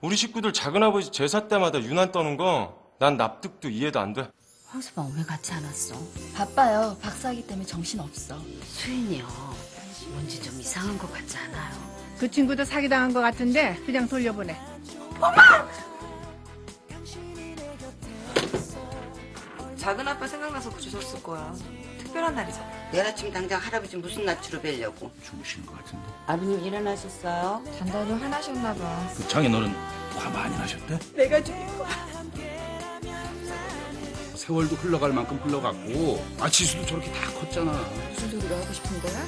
우리 식구들 작은아버지 제사 때마다 유난 떠는 거 난 납득도 이해도 안 돼. 황소방 왜 같이 안 왔어? 바빠요. 박사하기 때문에 정신 없어. 수인이요. 뭔지 좀 이상한 것 같지 않아요? 그 친구도 사기당한 것 같은데 그냥 돌려보내. 작은 아빠 생각나서 부주셨을 거야. 특별한 날이잖아. 내일 아침 당장 할아버지 무슨 낯으로 뵈려고 주무신 것 같은데. 아버님 일어나셨어요? 단단히 화나셨나 봐. 그 너는 화 많이 나셨대? 내가 거. 세월도 흘러갈 만큼 흘러갔고, 아, 지수도 저렇게 다 컸잖아. 무슨 소리를 하고 싶은 거야?